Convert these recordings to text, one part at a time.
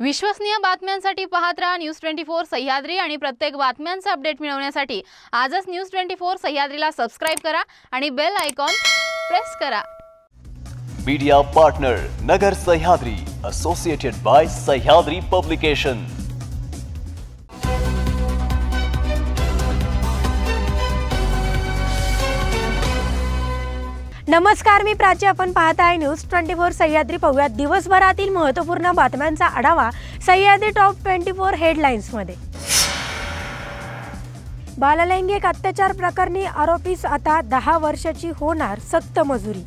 विश्वसनीय बातम्यांसाठी पाहत राहा न्यूज ट्वेंटी फोर सह्याद्री आणि प्रत्येक बातम्यांचा अपडेट मिळवण्यासाठी आजच न्यूज ट्वेंटी फोर सह्याद्रीला सबस्क्राईब करा आणि बेल आयकॉन प्रेस करा. Media partner Nagar Sahyadri associated by Sahyadri publication नमस्कार मी प्राची. आपण पाहत आहे न्यूज ट्वेंटी फोर. सह्याद्री पाहूयात. दिवसभरातील महत्त्वपूर्ण बातम्यांचा आढावा सह्याद्री टॉप ट्वेंटी फोर हेडलाईन्समध्ये बाललैंगिक अत्याचार प्रकरणी आरोपीस आता दहा वर्षाची होणार सक्त मजुरी.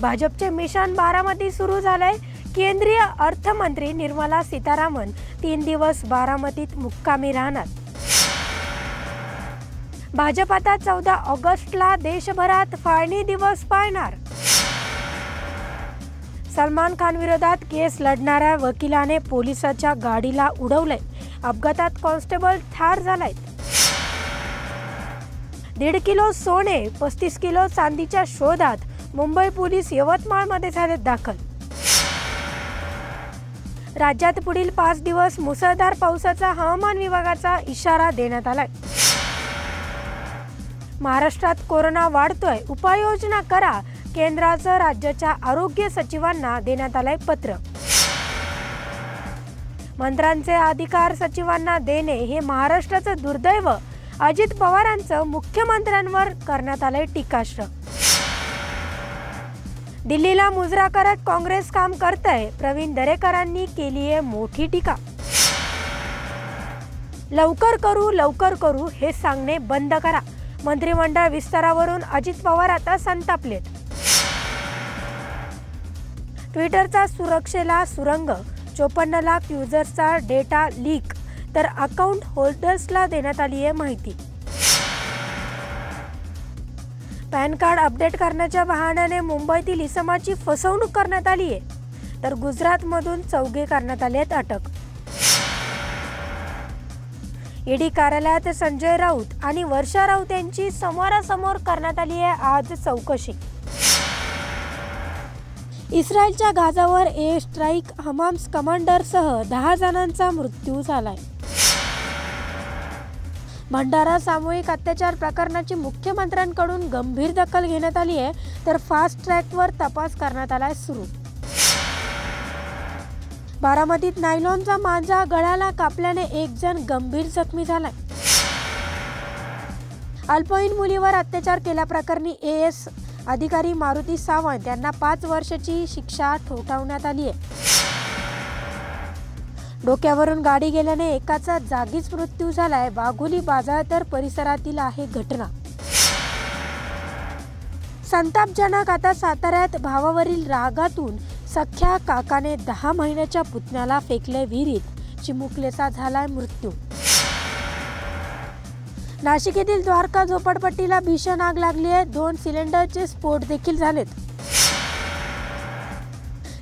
भाजपचे मिशन बारामती सुरू झालंय. केंद्रीय अर्थमंत्री निर्मला सीतारामन तीन दिवस बारामतीत मुक्कामी राहणार. भाजप आता चौदा ऑगस्टला देशभरात फाळणी दिवस पाळणार. सलमान खान विरोधात केस लढणाऱ्या वकिलाने पोलिसाच्या गाडीला उडवलंय. अपघातात कॉन्स्टेबल ठार झालाय. दीड किलो सोने पस्तीस किलो चांदीच्या शोधात मुंबई पोलीस यवतमाळमध्ये झाले दाखल. राज्यात पुढील पाच दिवस मुसळधार पावसाचा हवामान विभागाचा इशारा देण्यात आलाय. महाराष्ट्रात कोरोना वाढतोय उपाययोजना करा केंद्राचं राज्याच्या आरोग्य सचिवांना देण्यात आलंय पत्र. मंत्र्यांचे अधिकार सचिवांना देणे हे महाराष्ट्राचं दुर्दैव अजित पवारांचं मुख्यमंत्र्यांवर करण्यात आलंय टीकाश्र दिल्लीला मुजरा करत काँग्रेस काम करतय प्रवीण दरेकरांनी केली आहे मोठी टीका. लवकर करू लवकर करू हे सांगणे बंद करा. मंत्रिमंडळ विस्तारावरून अजित पवार आता संतापलेत. ट्विटरचा सुरक्षेला सुरंग चोपन्न लाख युजर्सचा डेटा लीक तर अकाउंट होल्डर्सला देण्यात आली आहे माहिती. पॅन कार्ड अपडेट करण्याच्या बहाण्याने मुंबईतील इसमाची फसवणूक करण्यात आली आहे. तर गुजरातमधून चौघे करण्यात आले आहेत अटक. ईडी कार्यालयात संजय राऊत आणि वर्षा राऊत यांची समोरासमोर करण्यात आली आहे आज चौकशी. इस्रायलच्या गाजावर ए स्ट्राईक हमाम्स कमांडरसह दहा जणांचा मृत्यू झालाय. भंडारा सामूहिक अत्याचार प्रकरणाची मुख्यमंत्र्यांकडून गंभीर दखल घेण्यात आली आहे तर फास्ट ट्रॅकवर तपास करण्यात आलाय सुरू. बारामतीत नायलॉनचा मांजा गळाला कापल्याने एक जण गंभीर जखमी झालाय. अल्पवयीन मुलीवर अत्याचार केल्याप्रकरणी ए एस अधिकारी मारुती सावंत यांना पाच वर्षाची शिक्षा ठोठावण्यात आली आहे. डोक्यावरून गाडी गेल्याने एकाचा जागीच मृत्यू झालाय. वाघोली बाजारतर परिसरातील आहे घटना. संतापजनक आता साताऱ्यात भावावरील रागातून सख्या काकाने दहा महिन्याच्या पुतण्याला फेकले विहिरीत. चिमुकलेचा झालाय मृत्यू. नाशिक येथील द्वारका झोपडपट्टीला भीषण आग लागली आहे दोन सिलेंडरचे स्फोट देखील झालेत.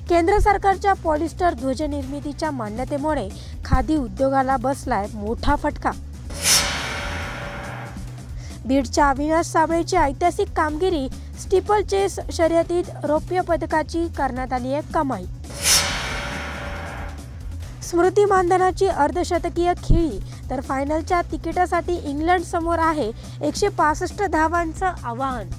केंद्र सरकारच्या पॉलिस्टर ध्वज निर्मितीच्या मान्यतेमुळे खादी उद्योगाला बसलाय मोठा फटका. बीडच्या अविनाश साबळेची ऐतिहासिक कामगिरी स्टिपल चेस शर्यतीत रौप्य पदकाची करण्यात आली आहे कमाई. स्मृती मानधनाची अर्धशतकीय खेळी तर फायनलच्या तिकिटासाठी इंग्लंड समोर आहे एकशे पासष्ट धावांचं आवाहन.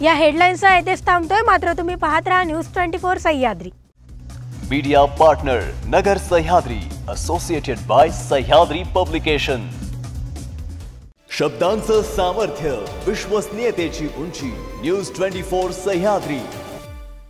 या हेडलाईन्सचा येथेच थांबतोय मात्र तुम्ही पाहत राहा news twenty four Sahyadri. Media partner Nagar Sahyadri associated by Sahyadri publication शब्दांचं सामर्थ्य विश्वसनीयतेची उंची न्यूज ट्वेंटी फोर सह्याद्री.